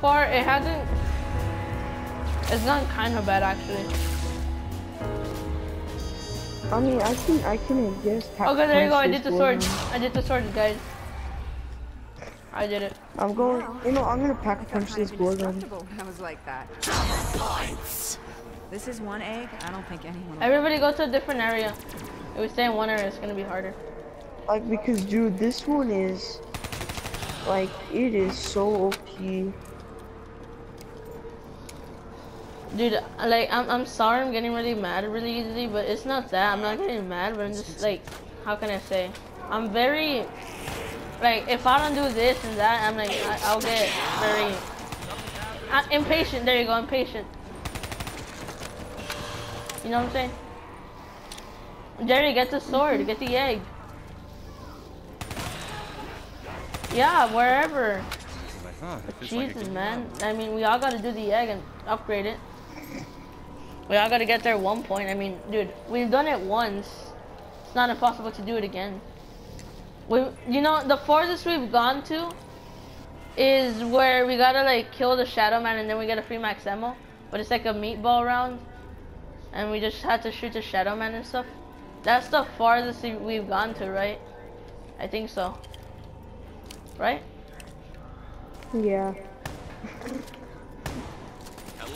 far, it hasn't. it's not kind of bad actually. I mean, I can, I can just. Okay, there you go. I did the sword. I did the sword, guys. I did it. I'm going. You know, I'm gonna pack a punch this Gorgon. I was like that. This is one egg. I don't think anyone. Everybody go to a different area. If we stay in one area, it's gonna be harder. Like because, dude, this one is like it is so OP. Dude, like I'm I'm sorry I'm getting really mad really easily, but it's not that. I'm not getting mad, but I'm just like how can I say? I'm very like if I don't do this and that, I'm like I, will get very uh, impatient. There you go, impatient. You know what I'm saying? Jerry, get the sword, get the egg. Yeah, wherever. Jesus, man. I mean, we all gotta do the egg and upgrade it. We all gotta get there one point. I mean, dude, we've done it once. It's not impossible to do it again. We, you know, the farthest we've gone to is where we gotta like kill the Shadow Man and then we get a free max ammo. But it's like a meatball round, and we just had to shoot the Shadow Man and stuff. That's the farthest we've gone to, right? I think so. Right? Yeah.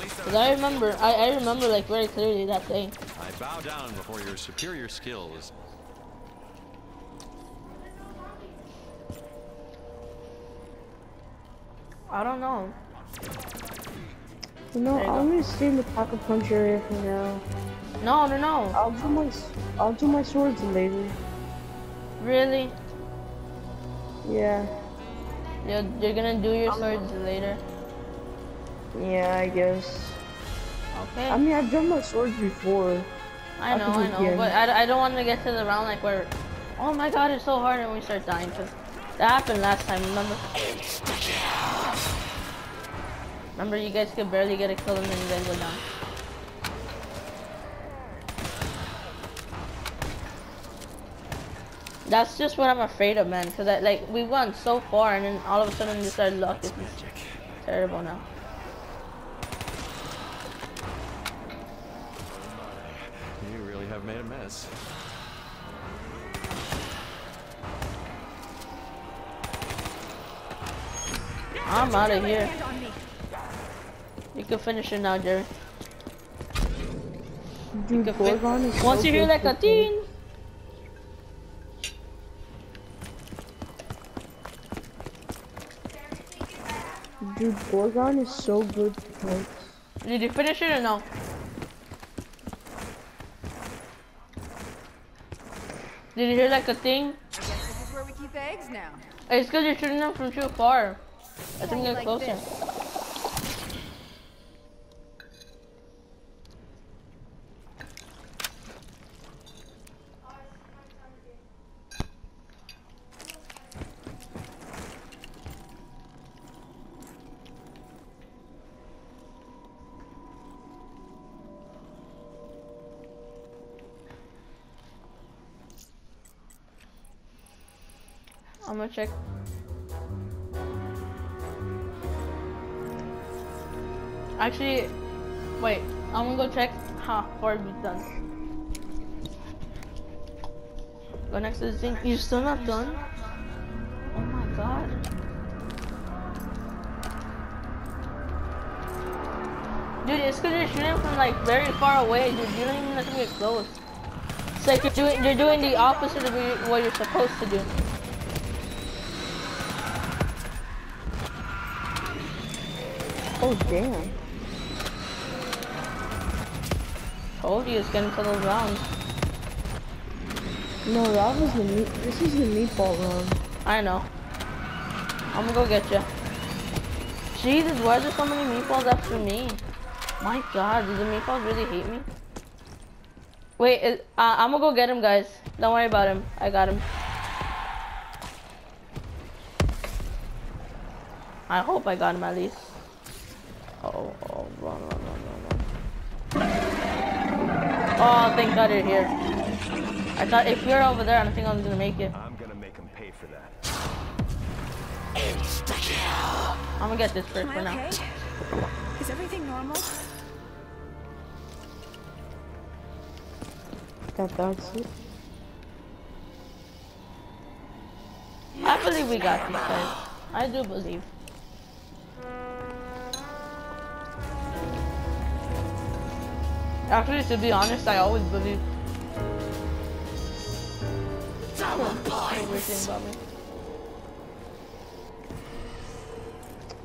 Cause I remember, I, I remember like very clearly that day. I bow down before your superior skills. I don't know. You know, I'm gonna stay in the pocket punch area for now. No, no, no. I'll do my, I'll do my swords later. Really? Yeah. You're, you're gonna do your swords later? Yeah, I guess. Okay. I mean, I've done my swords before. I know, I, know, but I, I don't want to get to the round like where, oh my god, it's so hard and we start dying because that happened last time, remember? Remember, you guys could barely get a kill and then you guys go down. That's just what I'm afraid of, man. Cause I, like we went so far, and then all of a sudden just our luck terrible now. You really have made a mess. I'm out of here. You can finish it now, Jerry. Dude, you Gorgon Once so you hear like a ding. Dude, Gorgon is so good Did you finish it or no? Did you hear like a thing? I guess this is where we keep eggs now. It's because you're shooting them from too far. I think Like closer. this. I'm gonna check. Actually, wait. I'm gonna go check how far we've done. Go next to the thing. You're still not done? Oh my god. Dude, it's because you're shooting from like very far away, dude. You don't even have to get close. It's like you're doing you're doing the opposite of what you're supposed to do. Oh, damn. Told you it's getting to those rounds. No, that was the meat. This is the meatball round. I know. I'm gonna go get you. Jesus, why are there so many meatballs after me? My God, do the meatballs really hate me? Wait, it, uh, I'm gonna go get him, guys. Don't worry about him. I got him. I hope I got him at least. Oh, oh, run, run, run, run, run. Oh, thank God you're here. I thought if you're over there, I don't think I was gonna make it. I'm gonna make him pay for that. I'm gonna get this first for I now. okay? Is everything normal? That that's it. I believe we got these guys. I do believe. Actually, to be honest, I always believe. Everything about me.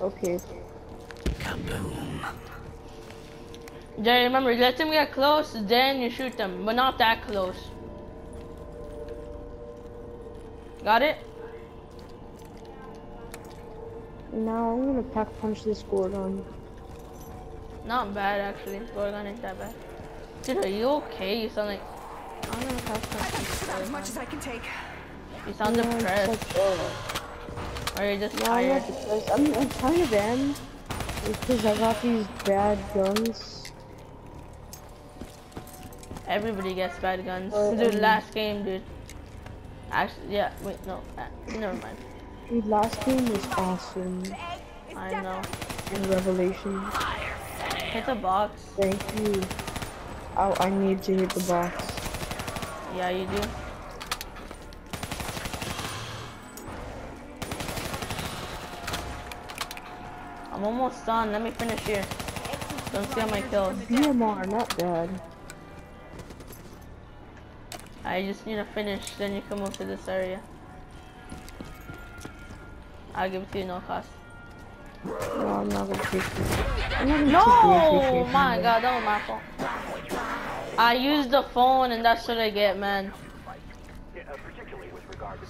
Okay. Kaboom. Jerry, remember, let them get close, then you shoot them, but not that close. Got it? Now I'm gonna pack punch this Gorgon. Not bad, actually. Gorgon ain't that bad. Dude, are you okay? You sound like... I'm gonna pass That's about as much as I can take. You sound Yeah, it's depressed. like. Or you're just No, I'm tired. not depressed. I'm, I'm kind of am. Because I got these bad guns. Everybody gets bad guns. Uh, dude, um, last game, dude. Actually, yeah, wait, no. Uh, never mind. Dude, last game was awesome. I know. In Revelation. Hit the box. Thank you. Oh, I need to hit the box. Yeah, you do. I'm almost done. Let me finish here. Don't see all my kills. BRM, not bad. I just need to finish, then you can move to this area. I'll give it to you no cost. No, I'm not gonna take this. I'm not gonna No! take the AK My god, that was my fault. I use the phone and that's what I get, man.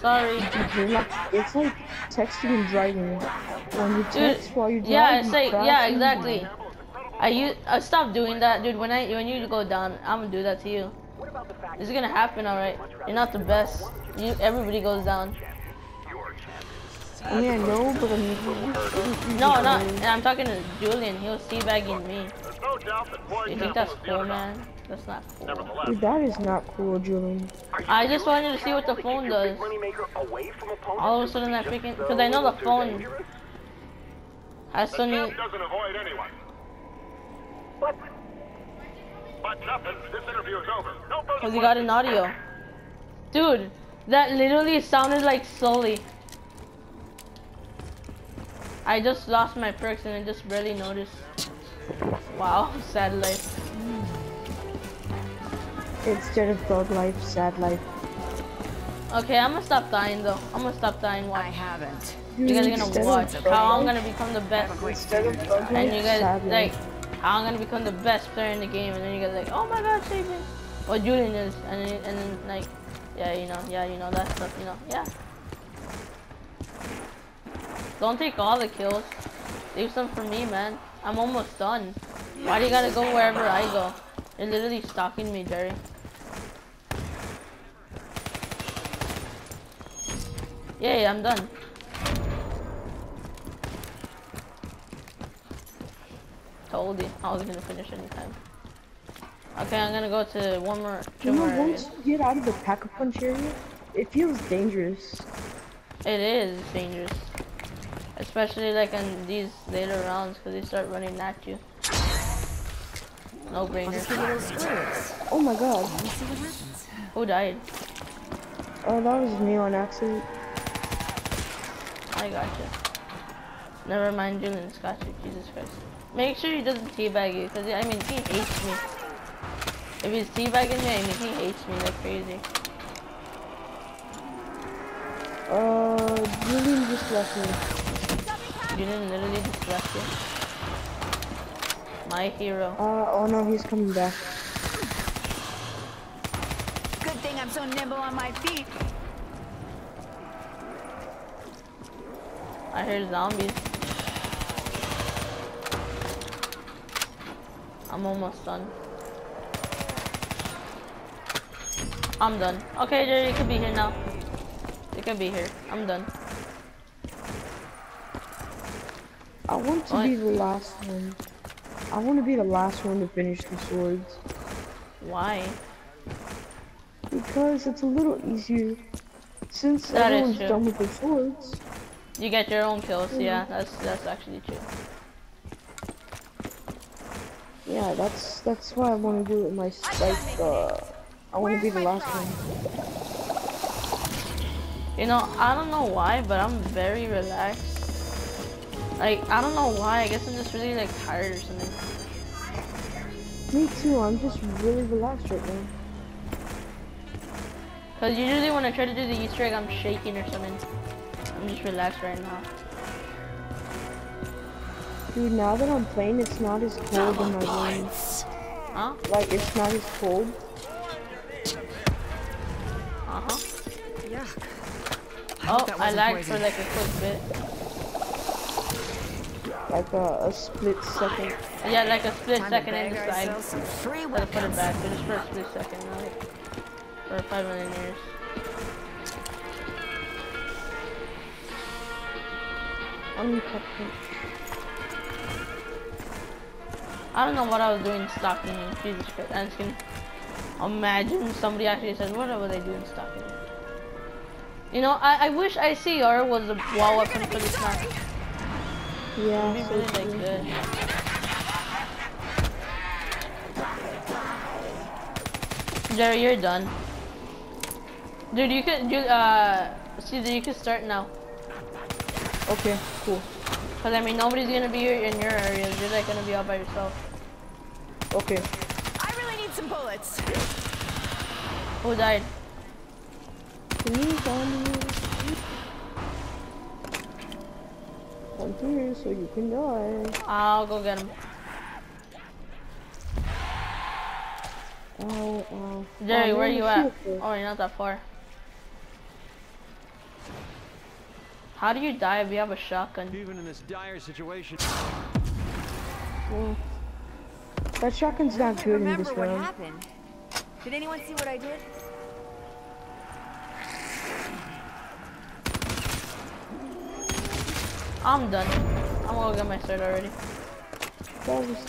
Sorry. them. Like- It's like texting and driving. When you Dude, while you drive, yeah, you it's like, crash yeah, exactly. I use, I stopped doing that, dude. When I, when you go down, I'm gonna do that to you. This is gonna happen, alright. You're not the best. You, everybody goes down. I mean, I know, but I'm. you- you- No, not. And I'm talking to Julian. He was teabagging me. You think that's cool, man? That's not cool. Dude, that is not cool, Julian. I just wanted to see what the phone does. All of a sudden, that freaking, because I know the phone has so many. doesn't avoid anyone. But, but nothing. This interview is over. No further Because he got an audio. Dude, that literally sounded like Sully. I just lost my perks and I just barely noticed. Wow, sad life. Instead of dog life, sad life. Okay, I'm gonna stop dying though. I'm gonna stop dying. Why I haven't. You guys are gonna of watch dog how I'm gonna become the best. Instead of dog life, And you guys, sad like, life. how I'm gonna become the best player in the game. And then you guys like, oh my god, save me. Well, Julian is. And then, and then like, yeah, you know, yeah, you know, that stuff, you know, yeah. Don't take all the kills. Leave some for me, man. I'm almost done. Why do you gotta go wherever I go? You're literally stalking me, Jerry. Yeah, yeah, I'm done. Told you, I was gonna finish anytime. Okay, I'm gonna go to one more, You know, once you get out of the pack-a-punch area, it feels dangerous. It is dangerous. Especially like in these later rounds because they start running at you. No brainer. Oh my god. Who died? Oh, that was me on accident. I got you. Never mind, Julian's got you. Jesus Christ. Make sure he doesn't teabag you because I mean he hates me. If he's teabagging me, I mean he hates me like crazy. Uh, Julian just left me. Julian literally just left you. My hero. Uh, oh no, he's coming back. Good thing I'm so nimble on my feet. I hear zombies. I'm almost done. I'm done. Okay, Jerry, you can be here now. You can be here. I'm done. I want to be the last one. I want to be the last one to finish the swords. Why? Because it's a little easier. Since That everyone's done with the swords, You get your own kills. Yeah, that's that's actually true. Yeah, that's that's why I want to do it. My like uh, I want to be the last one. You know, I don't know why, but I'm very relaxed. Like, I don't know why. I guess I'm just really like tired or something. Me too. I'm just really relaxed right now. Cause usually when I try to do the Easter egg, I'm shaking or something. I'm just relaxed right now. Dude, now that I'm playing, it's not as cold in my room. Huh? Like it's not as cold. Uh huh. Yeah. Oh, I wasn't lagged for like a quick bit. Like a, a split second. Yeah, like a split Time second to in bag the side. ourselves some free Gotta put it back, but just for a split second, not like for five million years. I'm. I don't know what I was doing stalking you. Jesus Christ. I'm just gonna imagine somebody actually said, what were they doing stalking you? You know, I, I wish ICR was a wall weapon for this map. Yeah. It'd be so like true. good. Jerry, you're done. Dude, you could, dude, uh, Caesar, you can start now. Okay, cool. Cause I mean, nobody's gonna be here in your area. You're like gonna be all by yourself. Okay. I really need some bullets. Who died? Please, I'm here. I'm here so you can die. I'll go get him. Ow, ow. Jerry, Oh, where man, you at? shield. Oh, you're not that far. How do you die if you have a shotgun? Even in this dire situation. Well, that shotgun's not good in Remember this what round. happened? Did anyone see what I did? I'm done. I'm gonna get my sword already. That was.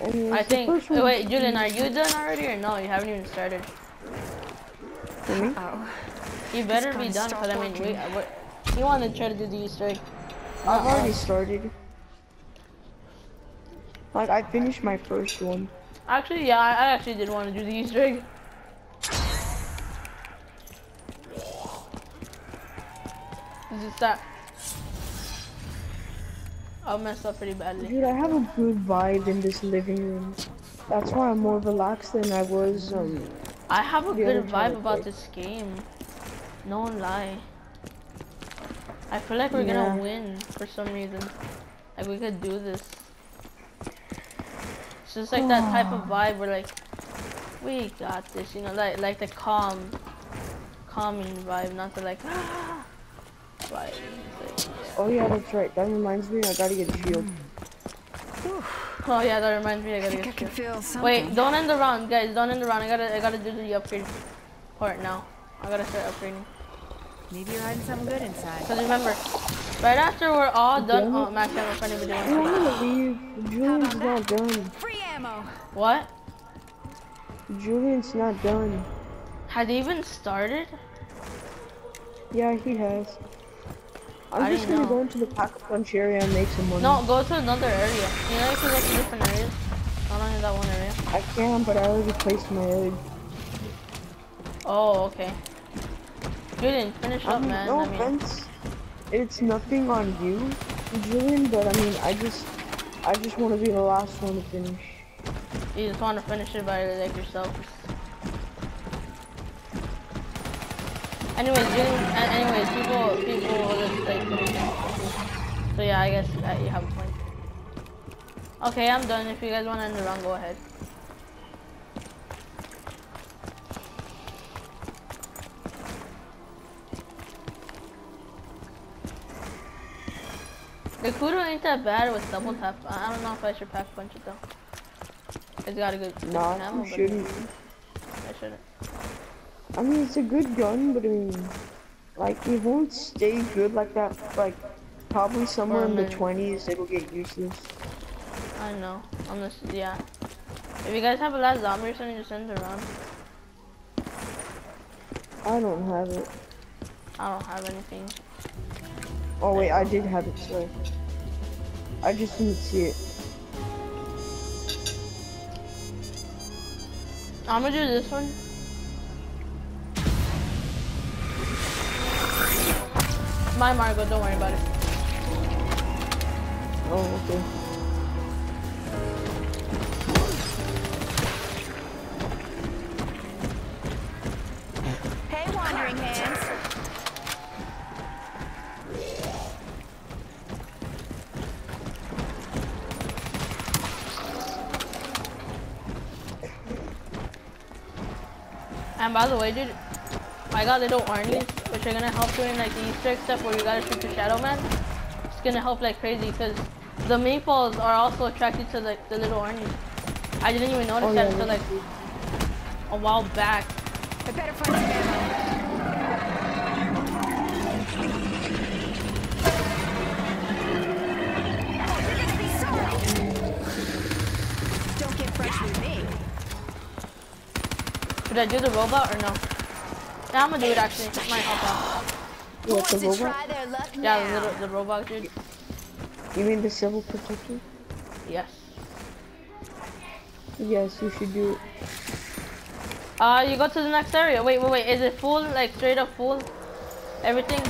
Anyways, I think. first Wait, Julian, are you done already or no? You haven't even started. Me? Oh. You better be gonna done, cause I mean, we, working. we, you want to try to do the Easter egg. I've Uh-uh. already started. Like, I finished my first one. Actually, yeah, I, I actually did want to do the Easter egg. Is that? I messed up pretty badly. Dude, I have a good vibe in this living room. That's why I'm more relaxed than I was, um, I have a good vibe about this game. No one lie. I feel like we're Yeah. gonna win for some reason. Like we could do this. It's just like that type of vibe where like we got this, you know, like like the calm, calming vibe, not the like vibe. It's like, oh yeah, that's right. That reminds me, I gotta get a shield. Mm. Oh yeah, that reminds me. I I gotta think I get can you. feel something. Wait, don't end the round, guys. Don't end the round. I gotta I gotta do the upgrade part now. I gotta start upgrading. Maybe you're hiding something good inside. Cause remember, right after we're all done, Damn it. oh, max ammo if anybody I wants don't to. wanna leave. Julian's not done. Free ammo. What? Julian's not done. Had he even started? Yeah, he has. I'm I just gonna know. go into the pack punch area and make some money. No, go to another area. You know you can go to different areas. Not only that one area. I can, but I already placed my egg. Oh, okay. Julian, finish I up, man. no I mean, offense. It's nothing on you, Julian, but I mean, I just, I just want to be the last one to finish. you just want to finish it by like yourself. Anyways, Julian. Anyways, people, people will just like finish it. So yeah, I guess uh, you have a point. Okay, I'm done. If you guys want to end the round, go ahead. The Kuda ain't that bad with double tap. I don't know if I should pack punch it though. It's got a good, Nah, ammo, you shouldn't. I shouldn't. I mean, it's a good gun, but I mean, like, it won't stay good like that. Like, probably somewhere in the 20s, it'll get useless. I know. Just yeah. If you guys have a last zombie or something, just send it around. I don't have it. I don't have anything. Oh wait, I did have it, sorry. I just didn't see it. I'm gonna do this one. My Margot, don't worry about it. Oh, okay. Hey, wandering hands. And by the way, dude, I got little Arnie's, which are gonna help you in like the Easter egg stuff where you gotta shoot the Shadow Man. It's gonna help like crazy because the meatballs are also attracted to like the little orange. I didn't even notice Oh, that yeah, until like a while back. I better find some ammo. Oh, you're gonna be sorry. Don't get fresh with me. Should I do the robot or no? Yeah, I'm gonna do it actually. It might help out. What, the robot? Yeah, the little the robot dude. You mean the civil protection? Yes. Yes, you should do it. Uh, you go to the next area. Wait, wait, wait. Is it full? Like straight up full? Everything?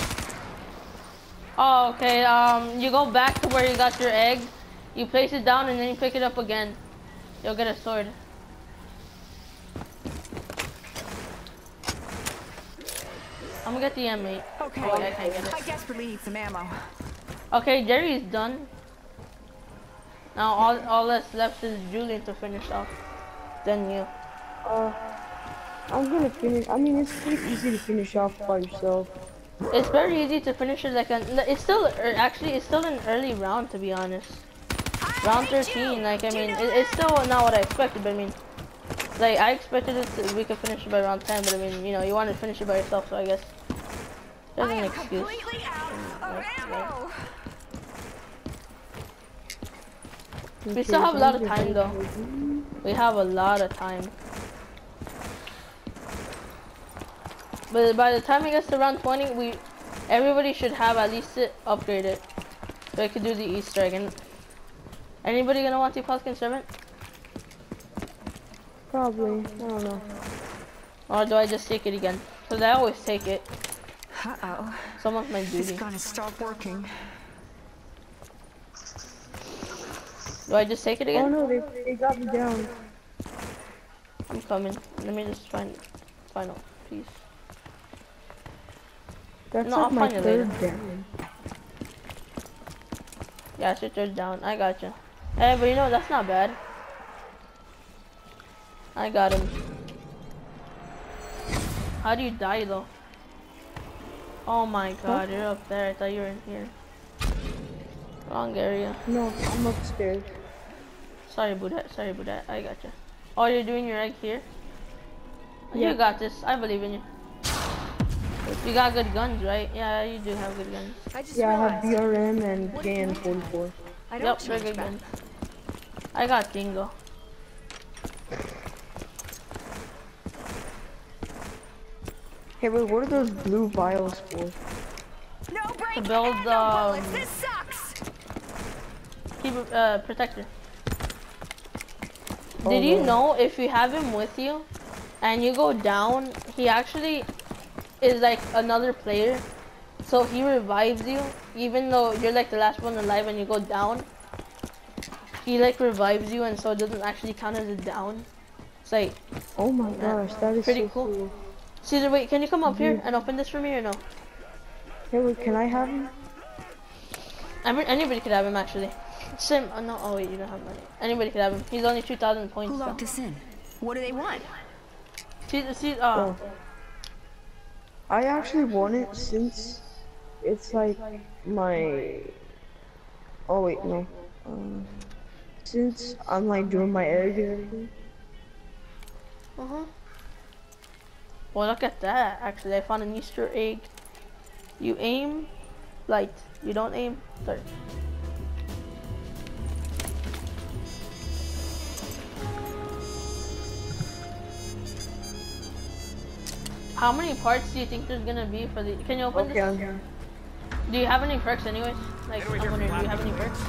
Oh, okay. Um, you go back to where you got your egg. You place it down and then you pick it up again. You'll get a sword. I'm gonna get the M8. Okay, Oh, I can't get I desperately need some ammo. Okay, Jerry's done. Now all all that's left is Julian to finish off. Then you. Uh, I'm gonna finish. I mean, it's pretty easy to finish off by yourself. It's very easy to finish it like an. It's still er, actually it's still an early round to be honest. Round 13, like I mean, it, it's still not what I expected, but I mean, like I expected it to, we could finish it by round 10, but I mean, you know, you want to finish it by yourself, so I guess there's I an excuse. completely out of Right. We still have a lot of time though. We have a lot of time. But by the time it gets to round 20, we everybody should have at least it upgraded. So I could do the Easter egg. And anybody gonna want the Pelican Servant? Probably. I don't know. Or do I just take it again? Because I always take it. Uh-oh. Some of my This duty. gun has stopped working. Do I just take it Oh again? no, they, they got me down. I'm coming. Let me just find final piece. That's No, like I'll my find it later. third down. Yeah, it's your third down. I got you. Hey, but you know that's not bad. I got him. How do you die though? Oh my god, you're up there. I thought you were in here. Wrong area. No, I'm upstairs. Sorry, Buddha. Sorry, Buddha. I got you. Oh, you're doing your egg here? Yeah. You got this. I believe in you. You got good guns, right? Yeah, you do have good guns. I just Yeah, I have BRM and KN-44. I Yep, don't they're change good guns. I got Dingo. Hey, wait, what are those blue vials for? No break. build, the. no um, This sucks. Keep uh, protector. Oh, Did you know if you have him with you and you go down, he actually is like another player. So he revives you even though you're like the last one alive and you go down. He like revives you and so it doesn't actually count as a down. It's like, Oh my gosh, that is Pretty so cool. cool. Caesar, wait, can you come up here and open this for me or no? Hey, wait, can I have him? I mean, anybody could have him actually. Sim, oh no, oh wait, you don't have money. Anybody could have him. He's only 2,000 points. Who locked us in? What do they want? Caesar, Caesar, oh. Oh. I actually want it since it's like my. Oh wait, no. Um, since I'm like doing my egg and everything. Uh-huh. Well, look at that. Actually, I found an Easter egg. You aim light. You don't aim dark. How many parts do you think there's gonna be for the? Can you open Okay, this? I'm. Do you have any perks anyways? Like, I'm wondering, do you have any perks?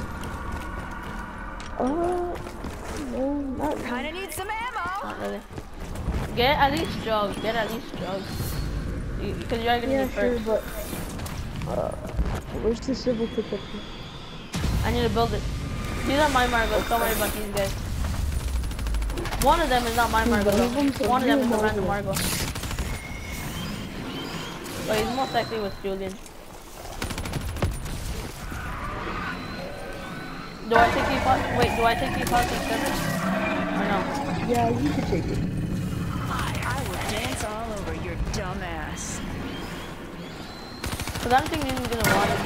Uh, no, not Kinda need some ammo. Not really. Get at least drugs. Get at least drugs. Because you, are gonna Yeah, sure, perks. but uh, where's the civil protector? I need to build it. These are my Margos. Don't worry about these guys. One of them is not my Margo. one of them's though. a One of them is a random Margo. Margo. But he's most likely with Julian. Do I take these out? Wait, do I take these out to seven? Or no? Yeah, you could take it. I will dance all over your dumb ass. Because I don't think he's gonna want it.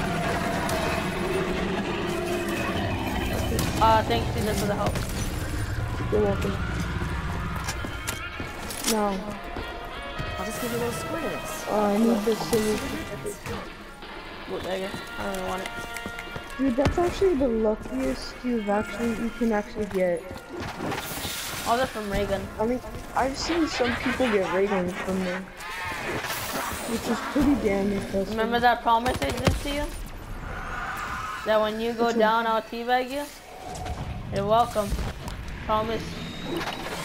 Uh, thanks Caesar for the help. You're welcome. No. I'll just give you a little squirt of this. uh, I need the civil protector. Bootlegger. I don't really want it. Dude, that's actually the luckiest you've actually you can actually get. All that from ray gun. I mean, I've seen some people get ray guns from there, which is pretty damn impressive. Remember that promise I did to you? That when you go down, I'll teabag you? You're welcome. Promise.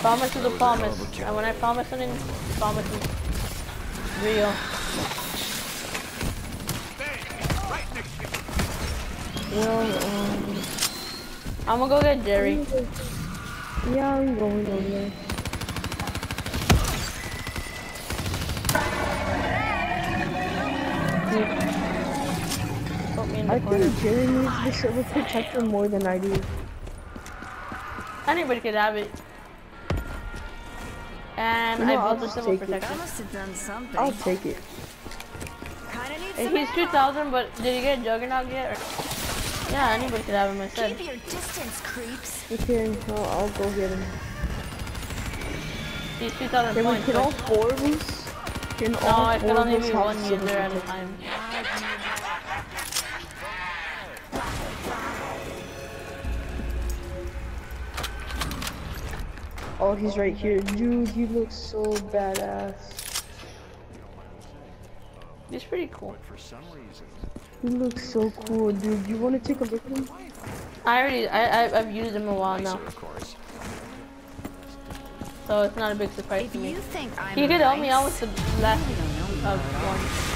Promise is a promise. And when I promise something, promise is real. Well, um, I'm gonna go get Jerry. yeah, I'm going over there. Put me I the corner. think Jerry needs the civil protector more than I do. Anybody could have it. And You know, I I'll the just civil take I must have done something. I'll take it. Need He's 2,000, but did he get Juggernaut yet? Or... Yeah, anybody could have him, I said. Keep your distance, creeps. Okay, I'll, I'll go get him. He's 2,000 Can we points. can so- all four of us? Can No, all it can only be one user at a time. Oh, he's right here. Dude, he looks so badass. He's pretty cool. For some reason, He looks so cool, dude. You want to take a look at him? I already, I, I, I've used him a while now, of course. so it's not a big surprise If to me. you think I'm He could help me nice, out with the last you don't know me at all. one.